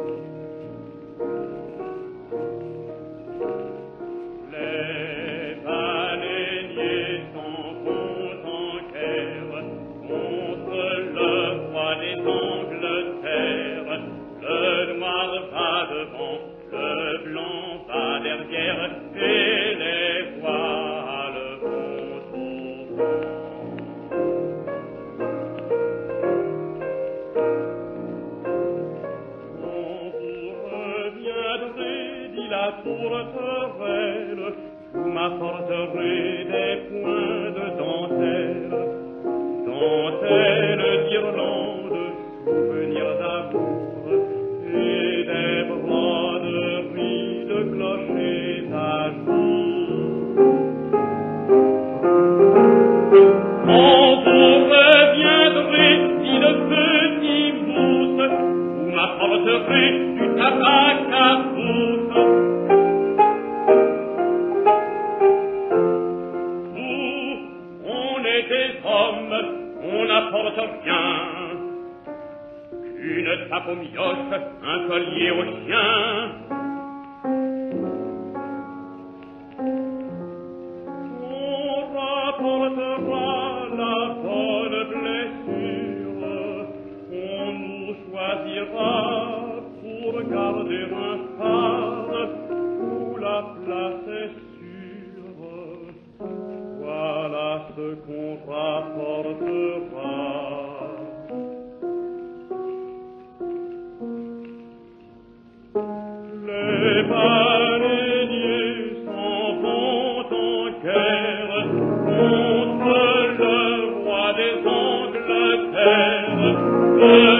Yeah. chevelle, m'apporterez des points de dentelle, dentelle d'Irlande. des hommes, on n'apporte rien. Une tape au mioche, un collier au chien, the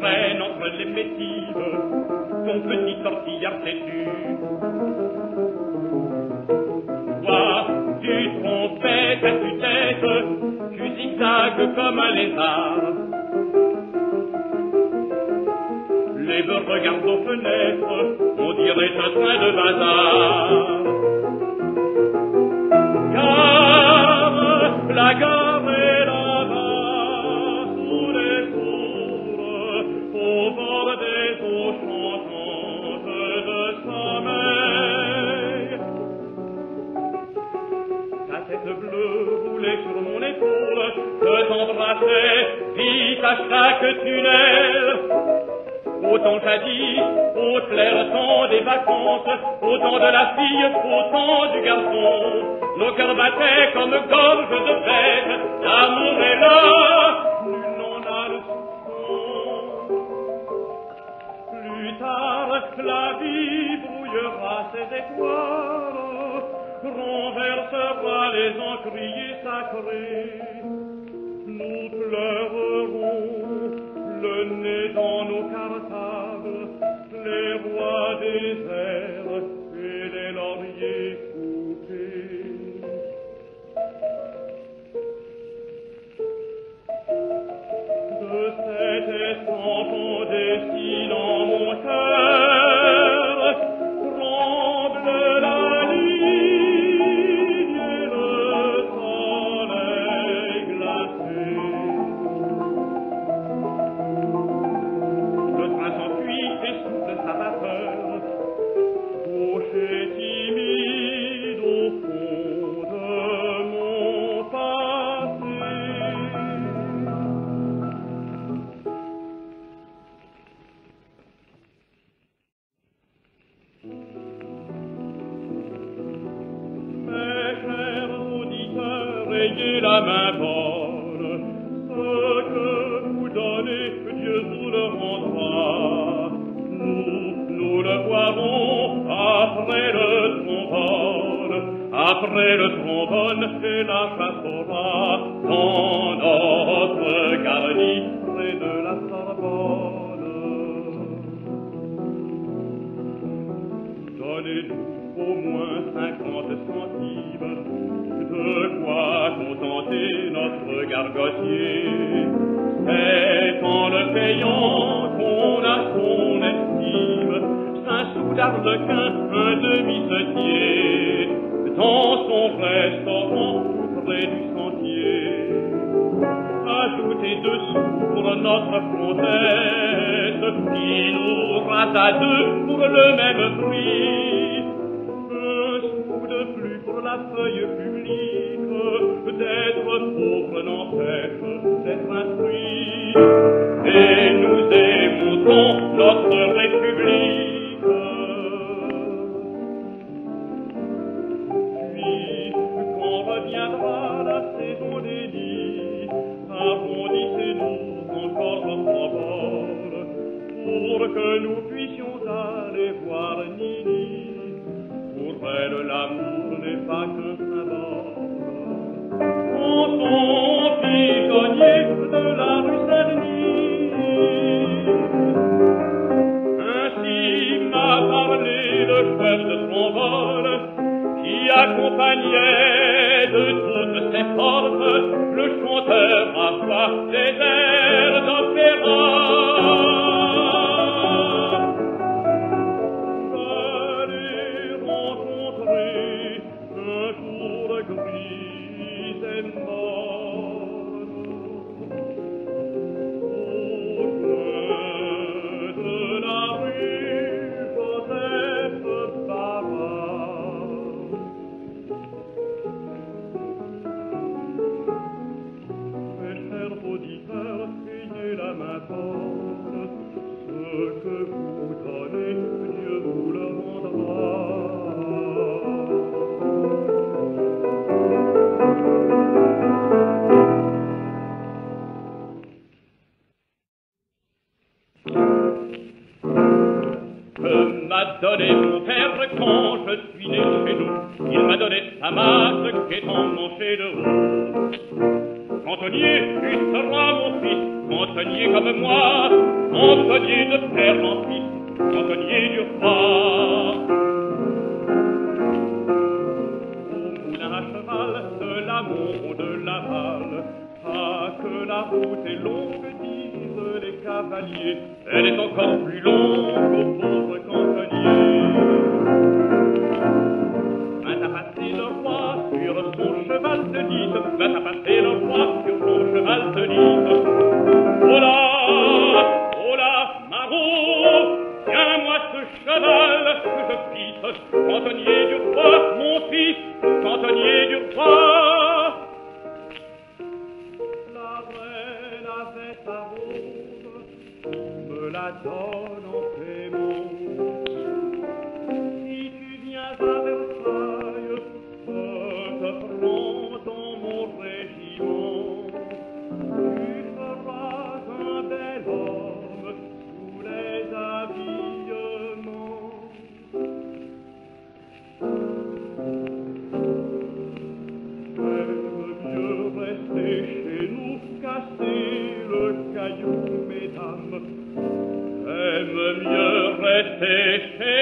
traîne entre les métives ton petit tortillard têtu. Toi, tu trompais ta tête tu zigzagues comme un lézard. Les beurs regardent aux fenêtres, on dirait un train de bazar. passait vite à chaque tunnel. Autant jadis, au clair temps des vacances, autant de la fille, autant du garçon, nos cœurs battaient comme gorges de bête, l'amour est là, nul n'en a le soupçon. Plus tard, la vie brouillera ses étoiles, renversera les encriers sacrés nous pleurerons, le nez dans nos cartables, les rois des airs et les lauriers coupés. De cet estampe des mon cœur, après le trombone et la chassora, dans notre garni près de la Sorbonne. Donnez-nous au moins cinquante centimes, de quoi contenter notre gargotier. C'est en le payant qu'on a son estime, cinq sous d'arlequin, un demi-setier dans son restaurant près du sentier. Ajoutez dessous pour notre comtesse, qui nous rate à deux pour le même prix. Un sou de plus pour la feuille publique, d'être pauvre n'empêche d'être instruit. Et nous que nous puissions aller voir Nini. Pour elle, l'amour n'est pas qu'un symbole. En son piconnier de la rue Saint-Denis, ainsi m'a parlé le chef de son vol, qui accompagnait de toutes ses forces le chanteur à voix des je suis né chez nous Il m'a donné sa masse qui est en manché de roue Cantonnier, tu seras mon fils, cantonnier comme moi, cantonnier de père en fils, cantonnier du roi. Au moulin à cheval de l'amont de Laval, ah que la route est longue, disent les cavaliers, elle est encore plus longue au pauvre va passer le roi sur son cheval de Nice. Oh là, là, Marot, tiens-moi ce cheval que je pisse, cantonnier du roi, mon fils, cantonnier du roi. La reine avait sa robe, me la donne en paiement. mieux rester chez